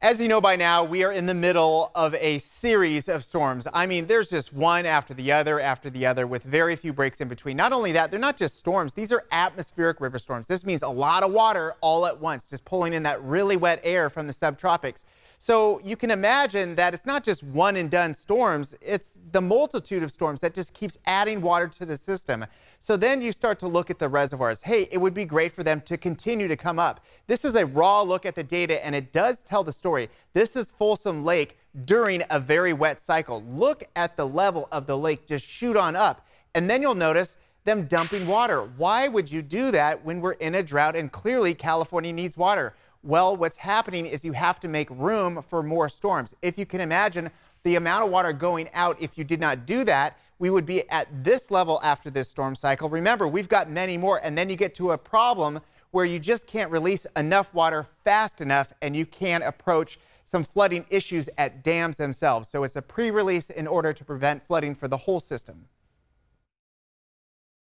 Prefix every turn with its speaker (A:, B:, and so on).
A: As you know by now, we are in the middle of a series of storms. I mean, there's just one after the other after the other with very few breaks in between. Not only that, they're not just storms, these are atmospheric river storms. This means a lot of water all at once, just pulling in that really wet air from the subtropics. So you can imagine that it's not just one and done storms, it's the multitude of storms that just keeps adding water to the system. So then you start to look at the reservoirs. Hey, it would be great for them to continue to come up. This is a raw look at the data and it does tell the story. This is Folsom Lake during a very wet cycle. Look at the level of the lake just shoot on up. And then you'll notice them dumping water. Why would you do that when we're in a drought and clearly California needs water? Well, what's happening is you have to make room for more storms. If you can imagine the amount of water going out if you did not do that, we would be at this level after this storm cycle. Remember, we've got many more, and then you get to a problem where you just can't release enough water fast enough and you can approach some flooding issues at dams themselves. So it's a pre-release in order to prevent flooding for the whole system.